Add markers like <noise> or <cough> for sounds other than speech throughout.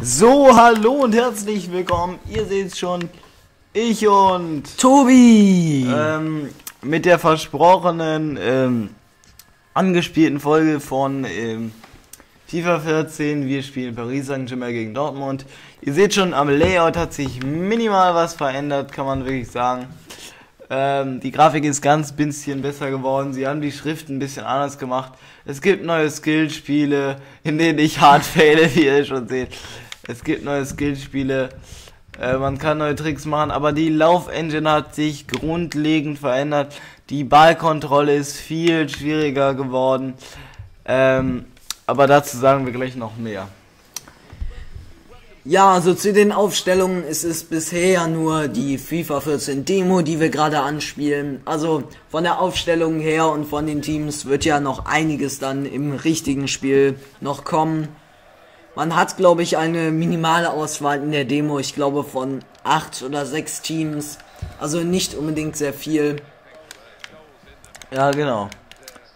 So, hallo und herzlich willkommen. Ihr seht schon, ich und Tobi! ähm, mit der versprochenen ähm, angespielten Folge von ähm, FIFA 14. Wir spielen Paris Saint-Germain gegen Dortmund. Ihr seht schon, am Layout hat sich minimal was verändert, kann man wirklich sagen. Ähm, die Grafik ist ganz bisschen besser geworden. Sie haben die Schrift ein bisschen anders gemacht. Es gibt neue Skillspiele, in denen ich hart <laughs> fehle, wie ihr schon seht. Es gibt neue Skillspiele. Äh, man kann neue Tricks machen, aber die Laufengine hat sich grundlegend verändert. Die Ballkontrolle ist viel schwieriger geworden. Ähm, aber dazu sagen wir gleich noch mehr. Ja, also zu den Aufstellungen ist es bisher nur die FIFA 14 Demo, die wir gerade anspielen. Also von der Aufstellung her und von den Teams wird ja noch einiges dann im richtigen Spiel noch kommen. Man hat, glaube ich, eine minimale Auswahl in der Demo, ich glaube von acht oder sechs Teams. Also nicht unbedingt sehr viel. Ja, genau.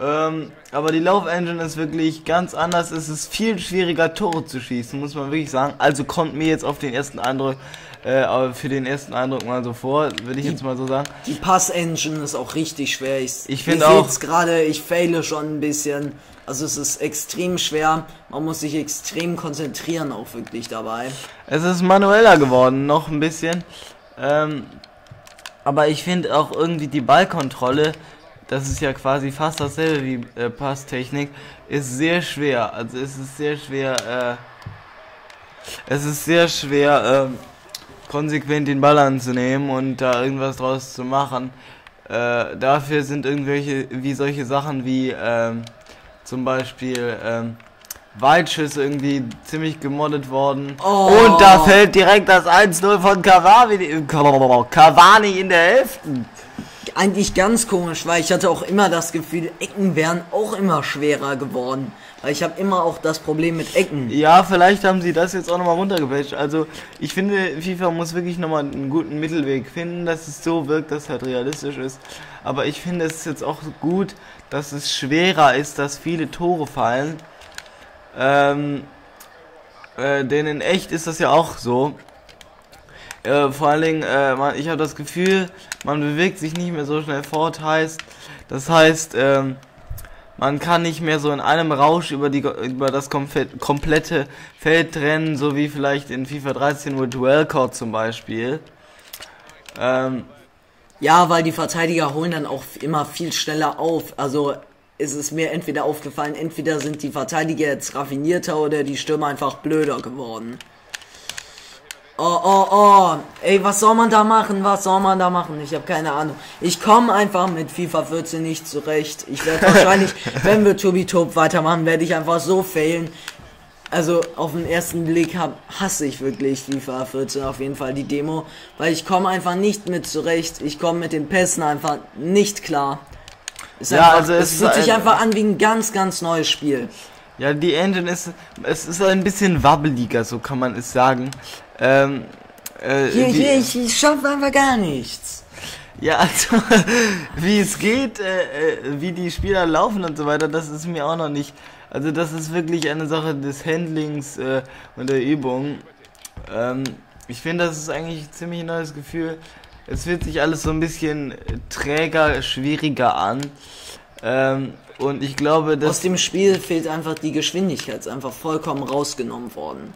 Ähm, aber die Laufengine ist wirklich ganz anders. Es ist viel schwieriger, Tore zu schießen, muss man wirklich sagen. Also kommt mir jetzt auf den ersten Eindruck, äh, für den ersten Eindruck mal so vor, würde ich jetzt mal so sagen. Die Pass-Engine ist auch richtig schwer. Ich, Ich find ihr auch- gerade, ich faile schon ein bisschen. Also es ist extrem schwer. Man muss sich extrem konzentrieren auch wirklich dabei. Es ist manueller geworden, noch ein bisschen. Ähm, aber ich finde auch irgendwie die Ballkontrolle, das ist ja quasi fast dasselbe wie äh, Passtechnik, ist sehr schwer. Also es ist sehr schwer, äh, es ist sehr schwer, ähm, konsequent den Ball anzunehmen und da irgendwas draus zu machen. Äh, dafür sind irgendwelche, wie solche Sachen wie ähm, zum Beispiel ähm, Weitschüsse irgendwie ziemlich gemoddet worden. Oh. Und da fällt direkt das 1-0 von Cavani, Cavani in der Hälfte. Eigentlich ganz komisch, weil ich hatte auch immer das Gefühl, Ecken wären auch immer schwerer geworden. Weil ich habe immer auch das Problem mit Ecken. Ja, vielleicht haben sie das jetzt auch nochmal runtergepatcht. Also ich finde, FIFA muss wirklich nochmal einen guten Mittelweg finden, dass es so wirkt, dass es halt realistisch ist. Aber ich finde es ist jetzt auch gut, dass es schwerer ist, dass viele Tore fallen. Ähm, äh, denn in echt ist das ja auch so. Äh, vor allen Dingen, äh, man, ich habe das Gefühl, man bewegt sich nicht mehr so schnell fort, heißt, das heißt, ähm, man kann nicht mehr so in einem Rausch über, die, über das komplett- komplette Feld rennen, so wie vielleicht in FIFA 13 mit Duelcore zum Beispiel. Ähm, Ja, weil die Verteidiger holen dann auch immer viel schneller auf. Also ist es mir entweder aufgefallen, entweder sind die Verteidiger jetzt raffinierter oder die Stürmer einfach blöder geworden. Oh, oh, oh. Ey, was soll man da machen? Was soll man da machen? Ich habe keine Ahnung. Ich komme einfach mit FIFA 14 nicht zurecht. Ich werde <laughs> wahrscheinlich, wenn wir Tobi Top weitermachen, werde ich einfach so failen. Also auf den ersten Blick hab, hasse ich wirklich FIFA 14 auf jeden Fall die Demo, weil ich komme einfach nicht mit zurecht. Ich komme mit den Pässen einfach nicht klar. Ist Ja, einfach, also es es fühlt sich ein- einfach an wie ein ganz, ganz neues Spiel. ja, die Engine ist, es ist ein bisschen wabbeliger, so kann man es sagen. Ähm, äh, Hier, hier, ich, ich schaffe einfach gar nichts. Ja, also, <laughs> wie es geht, äh, äh, wie die Spieler laufen und so weiter, das ist mir auch noch nicht. Also, das ist wirklich eine Sache des Handlings äh, und der Übung. Ähm, ich finde, das ist eigentlich ein ziemlich neues Gefühl. Es fühlt sich alles so ein bisschen träger, schwieriger an. Ähm, und ich glaube, Aus dass. dem Spiel fehlt einfach die Geschwindigkeit, ist einfach vollkommen rausgenommen worden.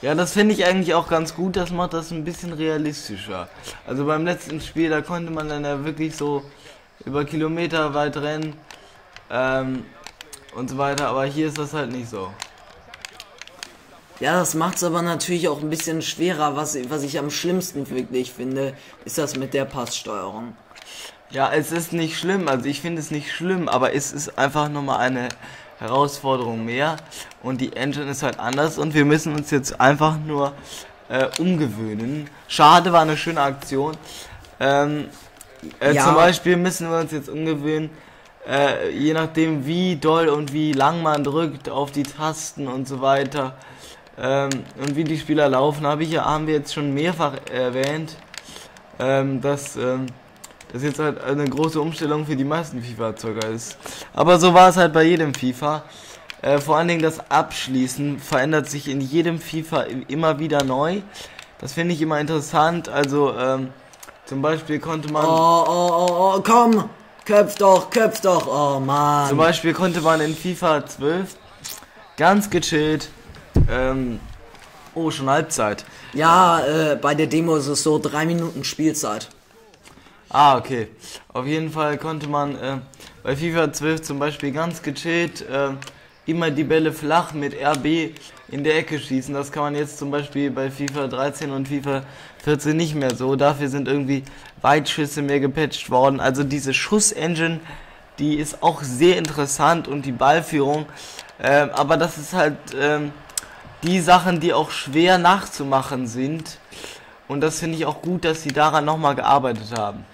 Ja, das finde ich eigentlich auch ganz gut. Das macht das ein bisschen realistischer. Also beim letzten Spiel, da konnte man dann ja wirklich so über Kilometer weit rennen ähm, und so weiter. Aber hier ist das halt nicht so. Ja, das macht es aber natürlich auch ein bisschen schwerer. Was, was ich am schlimmsten wirklich finde, ist das mit der Passsteuerung. Ja, es ist nicht schlimm. Also ich finde es nicht schlimm, aber es ist einfach nochmal eine Herausforderung mehr. Und die Engine ist halt anders und wir müssen uns jetzt einfach nur äh, umgewöhnen. Schade, war eine schöne Aktion. Ähm, äh, Ja. Zum Beispiel müssen wir uns jetzt umgewöhnen, äh, je nachdem wie doll und wie lang man drückt auf die Tasten und so weiter ähm, und wie die Spieler laufen, habe ich ja, haben wir jetzt schon mehrfach erwähnt, ähm, dass ähm, das jetzt halt eine große Umstellung für die meisten FIFA-Erzeuger ist. Aber so war es halt bei jedem FIFA. Äh, vor allen Dingen das Abschließen verändert sich in jedem FIFA immer wieder neu. Das finde ich immer interessant. Also ähm, zum Beispiel konnte man. Oh, oh, oh, oh, komm! Köpf doch, köpf doch, oh man. Zum Beispiel konnte man in FIFA 12 ganz gechillt. Ähm, oh, schon Halbzeit. Ja, äh, bei der Demo ist es so drei Minuten Spielzeit. Ah, okay. Auf jeden Fall konnte man äh, bei FIFA 12 zum Beispiel ganz gechillt äh, immer die Bälle flach mit RB in der Ecke schießen. Das kann man jetzt zum Beispiel bei FIFA 13 und FIFA 14 nicht mehr so. Dafür sind irgendwie Weitschüsse mehr gepatcht worden. Also diese Schussengine, die ist auch sehr interessant und die Ballführung. Ähm, aber das ist halt ähm, die Sachen, die auch schwer nachzumachen sind. Und das finde ich auch gut, dass sie daran nochmal gearbeitet haben.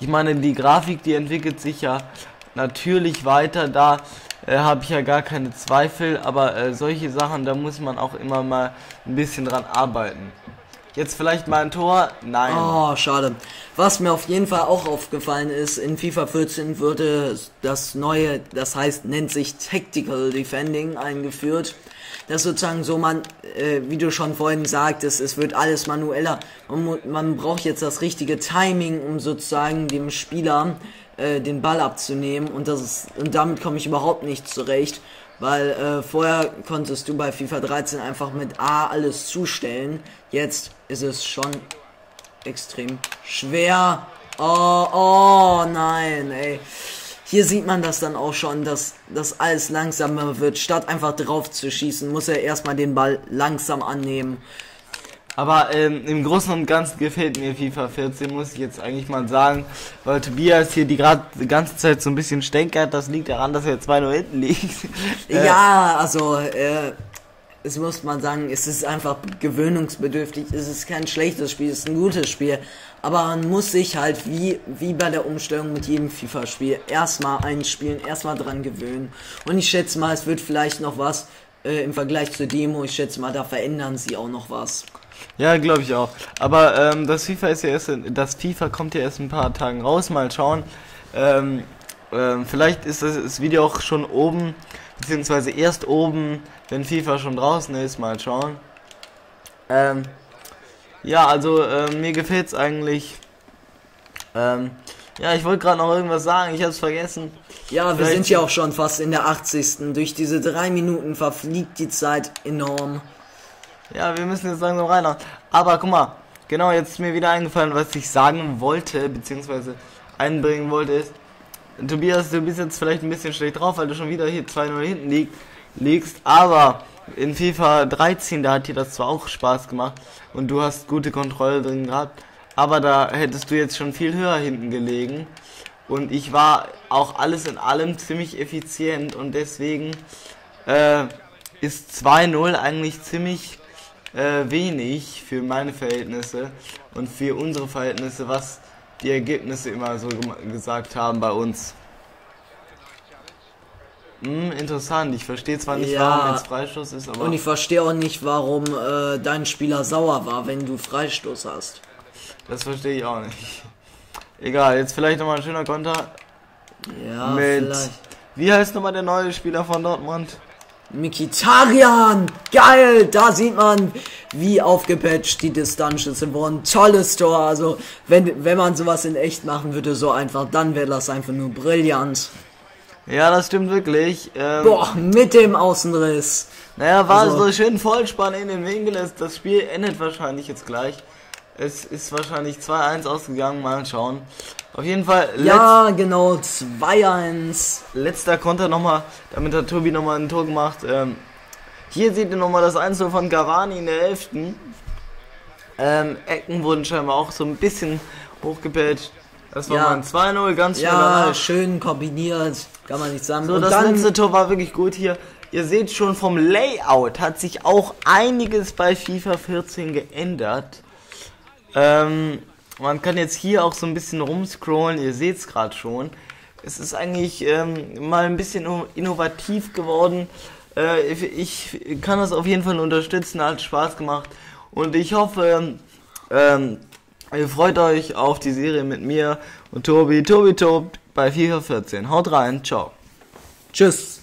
Ich meine, die Grafik, die entwickelt sich ja natürlich weiter. Da äh, habe ich ja gar keine Zweifel, aber äh, solche Sachen, da muss man auch immer mal ein bisschen dran arbeiten. Jetzt vielleicht mal ein Tor? Nein. Oh, schade. Was mir auf jeden Fall auch aufgefallen ist, in FIFA 14 wurde das neue, das heißt, nennt sich Tactical Defending eingeführt. Das sozusagen so man, äh, wie du schon vorhin sagtest, es wird alles manueller. Man, man braucht jetzt das richtige Timing, um sozusagen dem Spieler äh, den Ball abzunehmen und das ist und damit komme ich überhaupt nicht zurecht, weil äh, vorher konntest du bei FIFA 13 einfach mit A alles zustellen. Jetzt ist es schon extrem schwer. Oh, oh nein, ey. Hier sieht man das dann auch schon, dass das alles langsamer wird. Statt einfach drauf zu schießen, muss er erstmal den Ball langsam annehmen. Aber ähm, im Großen und Ganzen gefällt mir FIFA 14, muss ich jetzt eigentlich mal sagen. Weil Tobias hier die gerade die ganze Zeit so ein bisschen stänkert. Das liegt daran, dass er 2-0 hinten liegt. Äh, ja, also, äh, es muss man sagen, es ist einfach gewöhnungsbedürftig. Es ist kein schlechtes Spiel, es ist ein gutes Spiel. Aber man muss sich halt wie, wie bei der Umstellung mit jedem FIFA-Spiel erstmal einspielen, erstmal dran gewöhnen. Und ich schätze mal, es wird vielleicht noch was äh, im Vergleich zur Demo. Ich schätze mal, da verändern sie auch noch was. Ja, glaube ich auch. Aber ähm, das FIFA ist ja erst, das FIFA kommt ja erst ein paar Tagen raus. Mal schauen. Ähm, ähm, vielleicht ist das, das Video auch schon oben, beziehungsweise erst oben, wenn FIFA schon draußen ist. Mal schauen. Ähm, ja, also äh, mir gefällt's eigentlich. Ähm, ja, ich wollte gerade noch irgendwas sagen, ich habe es vergessen. Ja, wir Vielleicht sind ja auch schon fast in der 80. Durch diese drei Minuten verfliegt die Zeit enorm. Ja, wir müssen jetzt langsam rein. Aber guck mal, genau, jetzt ist mir wieder eingefallen, was ich sagen wollte, beziehungsweise einbringen wollte, ist, Tobias, du bist jetzt vielleicht ein bisschen schlecht drauf, weil du schon wieder hier 2-0 hinten lieg, liegst, aber in FIFA 13, da hat dir das zwar auch Spaß gemacht und du hast gute Kontrolle drin gehabt, aber da hättest du jetzt schon viel höher hinten gelegen und ich war auch alles in allem ziemlich effizient und deswegen äh, ist 2-0 eigentlich ziemlich äh, wenig für meine Verhältnisse und für unsere Verhältnisse, was die Ergebnisse immer so gesagt haben bei uns. Hm, interessant. Ich verstehe zwar nicht, ja, warum es Freistoß ist, aber. Und ich verstehe auch nicht, warum äh, dein Spieler sauer war, wenn du Freistoß hast. Das verstehe ich auch nicht. Egal, jetzt vielleicht nochmal ein schöner Konter. Ja, mit. Vielleicht. Wie heißt nochmal der neue Spieler von Dortmund? Mikitarian! Geil! Da sieht man, wie aufgepatcht die Distanzschüsse wurden. Tolles Tor. Also, wenn, wenn man sowas in echt machen würde, so einfach, dann wäre das einfach nur brillant. Ja, das stimmt wirklich. Ähm, Boah, mit dem Außenriss. Naja, war also, so schön Vollspann in den Winkel. Das Spiel endet wahrscheinlich jetzt gleich. Es ist wahrscheinlich 2-1 ausgegangen. Mal schauen. Auf jeden Fall. Ja, genau, 2-1. Letzter Konter nochmal, damit hat Tobi nochmal ein Tor gemacht. Ähm, hier seht ihr nochmal das Einzel von Gavani in der 11. Ähm, Ecken wurden scheinbar auch so ein bisschen hochgepatcht. Das war ja. mal ein 2-0, ganz schnell. Ja, danach. schön kombiniert, kann man nicht sagen. So, Und das letzte Tor war wirklich gut hier. Ihr seht schon vom Layout hat sich auch einiges bei FIFA 14 geändert. Ähm, man kann jetzt hier auch so ein bisschen rumscrollen, ihr seht es gerade schon. Es ist eigentlich ähm, mal ein bisschen innovativ geworden. Äh, ich kann das auf jeden Fall unterstützen, hat Spaß gemacht. Und ich hoffe, ähm, ihr freut euch auf die Serie mit mir und Tobi. Tobi Tob bei FIFA 14. Haut rein, ciao. Tschüss.